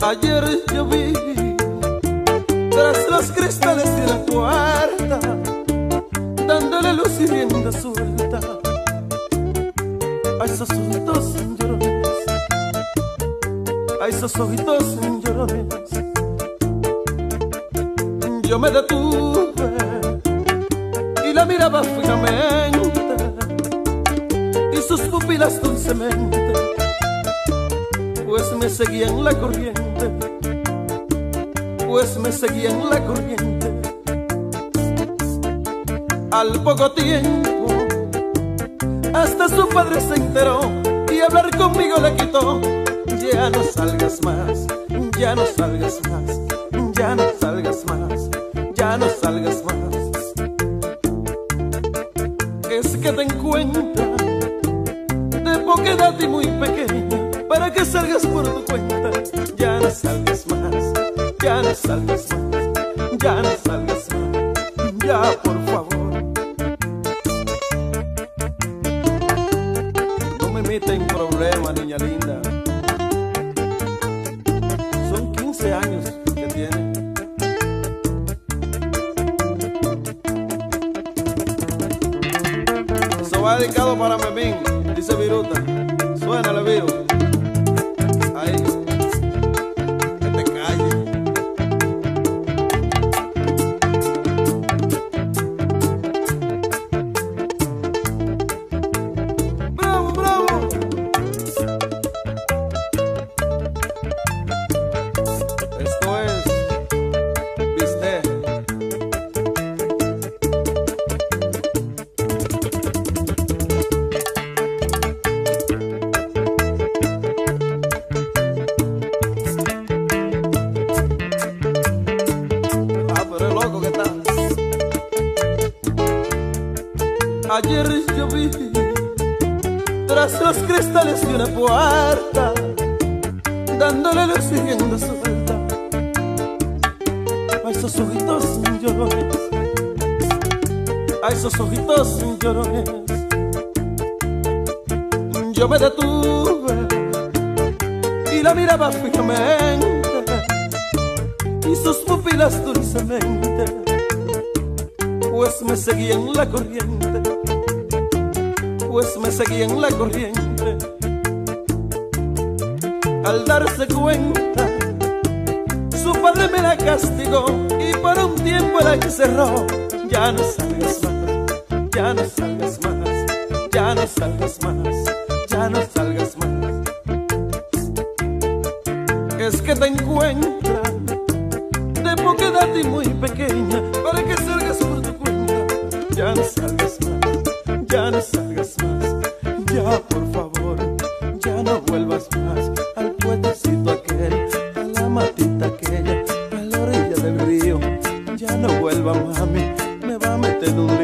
Ayer yo vi tras los cristales de la puerta, dándole luz y rienda suelta a esos ojitos llorones, a esos ojitos llorones. Yo me detuve y la miraba fijamente y sus pupilas dulcemente pues me seguían la corriente, pues me seguían la corriente. Al poco tiempo, hasta su padre se enteró y hablar conmigo le quitó. Ya no salgas más, ya no salgas más, ya no salgas más, ya no salgas más. Es que te encuentras de poca edad y muy pequeña para que salgas por tu cuenta. Ya no salgas más, ya no salgas más, ya no salgas más, ya por favor. No me meta en problema, niña linda. Son 15 años que tiene. Eso va dedicado para Memín, dice Viruta. Suénale, Viru. Ahí. Ayer yo vi tras los cristales de una puerta, dándole luz y rienda suelta a esos ojitos llorones, a esos ojitos llorones. Yo me detuve y la miraba fijamente y sus pupilas dulcemente, pues me seguían la corriente, pues me seguían la corriente. Al darse cuenta, su padre me la castigó y por un tiempo la encerró. Ya no salgas más, ya no salgas más, ya no salgas más, ya no salgas más. Es que te encuentran ya por favor, ya no vuelvas más al puentecito aquel, a la matita aquella, a la orilla del río. Ya no vuelva mami, me va a meter un.